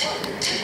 to, to